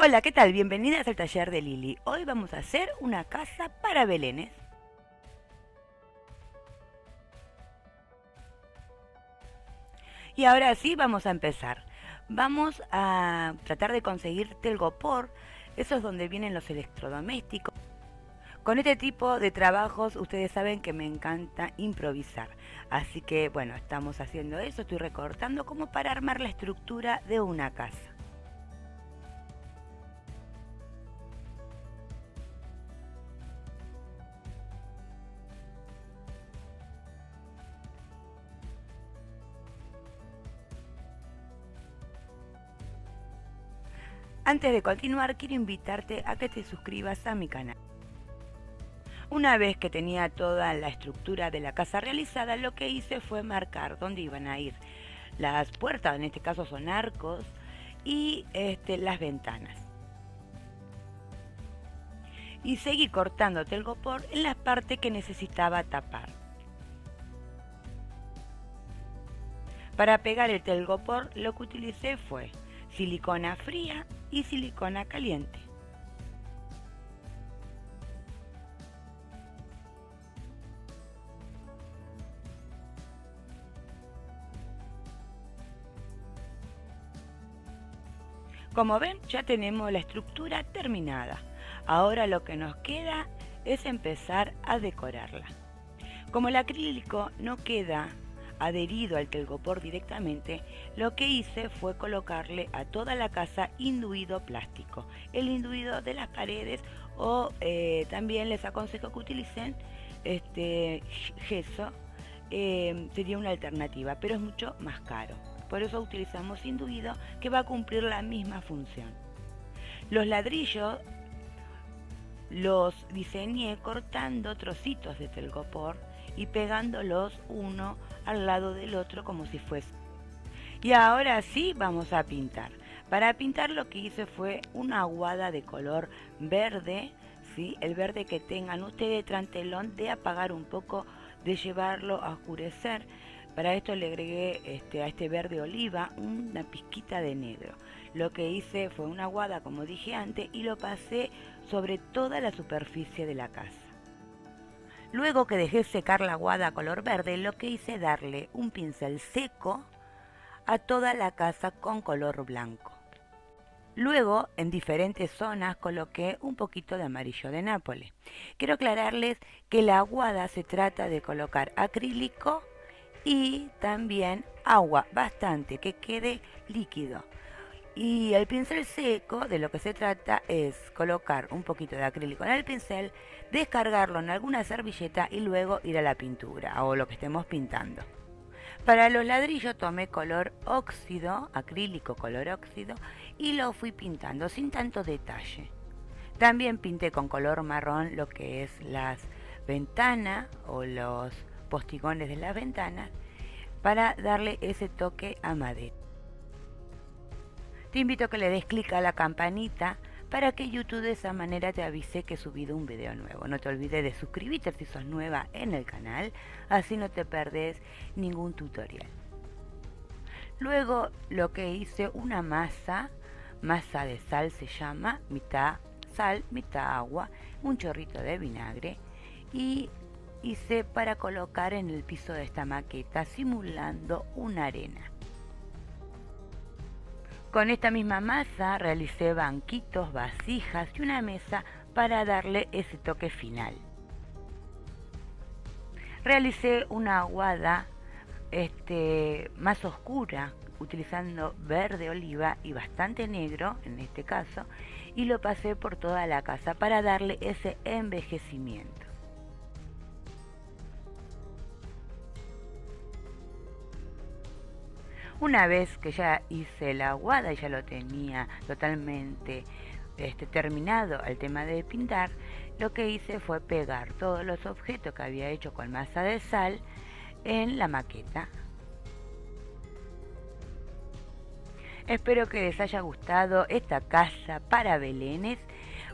Hola, ¿qué tal? Bienvenidas al taller de Lili. Hoy vamos a hacer una casa para belenes. Y ahora sí vamos a empezar. Vamos a tratar de conseguir telgopor, eso es donde vienen los electrodomésticos. Con este tipo de trabajos ustedes saben que me encanta improvisar. Así que bueno, estamos haciendo eso, estoy recortando como para armar la estructura de una casa. Antes de continuar, quiero invitarte a que te suscribas a mi canal. Una vez que tenía toda la estructura de la casa realizada, lo que hice fue marcar dónde iban a ir las puertas, en este caso son arcos, y este, las ventanas. Y seguí cortando telgopor en las partes que necesitaba tapar. Para pegar el telgopor lo que utilicé fue silicona fría y silicona caliente. Como ven, ya tenemos la estructura terminada. Ahora lo que nos queda es empezar a decorarla. Como el acrílico no queda adherido al telgopor directamente, lo que hice fue colocarle a toda la casa induido plástico, el induido de las paredes o eh, también les aconsejo que utilicen este gesso, eh, sería una alternativa, pero es mucho más caro. Por eso utilizamos induido que va a cumplir la misma función. Los ladrillos los diseñé cortando trocitos de telgopor y pegándolos uno al lado del otro como si fuese. Y ahora sí vamos a pintar. Para pintar lo que hice fue una aguada de color verde, ¿sí? el verde que tengan ustedes, trantelón de apagar un poco, de llevarlo a oscurecer. Para esto le agregué este, a este verde oliva una pizquita de negro. Lo que hice fue una aguada, como dije antes, y lo pasé sobre toda la superficie de la casa. Luego que dejé secar la aguada color verde, lo que hice darle un pincel seco a toda la casa con color blanco. Luego, en diferentes zonas, coloqué un poquito de amarillo de Nápoles. Quiero aclararles que la aguada se trata de colocar acrílico y también agua bastante que quede líquido. Y el pincel seco, de lo que se trata es colocar un poquito de acrílico en el pincel, descargarlo en alguna servilleta y luego ir a la pintura o lo que estemos pintando. Para los ladrillos tomé color óxido, acrílico color óxido, y lo fui pintando sin tanto detalle. También pinté con color marrón lo que es las ventanas o los postigones de las ventanas para darle ese toque a madera. Te invito a que le des clic a la campanita para que YouTube de esa manera te avise que he subido un video nuevo. No te olvides de suscribirte si sos nueva en el canal, así no te perdes ningún tutorial. Luego lo que hice una masa, masa de sal se llama, mitad sal, mitad agua, un chorrito de vinagre y hice para colocar en el piso de esta maqueta simulando una arena. Con esta misma masa realicé banquitos, vasijas y una mesa para darle ese toque final. Realicé una aguada este, más oscura utilizando verde oliva y bastante negro en este caso y lo pasé por toda la casa para darle ese envejecimiento. Una vez que ya hice la aguada y ya lo tenía totalmente este, terminado el tema de pintar, lo que hice fue pegar todos los objetos que había hecho con masa de sal en la maqueta. Espero que les haya gustado esta casa para belenes.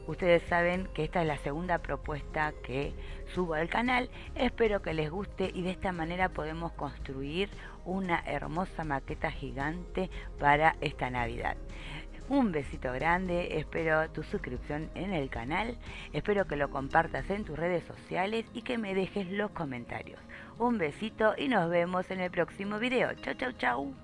Ustedes saben que esta es la segunda propuesta que subo al canal. Espero que les guste y de esta manera podemos construir una hermosa maqueta gigante para esta Navidad. Un besito grande, espero tu suscripción en el canal, espero que lo compartas en tus redes sociales y que me dejes los comentarios. Un besito y nos vemos en el próximo video. Chau, chau, chau.